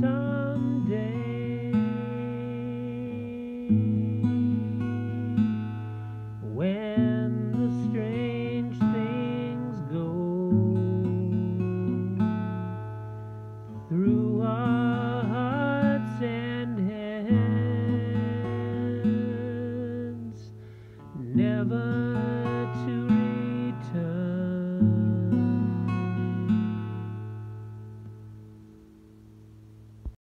someday when the strange things go through our hearts and hands never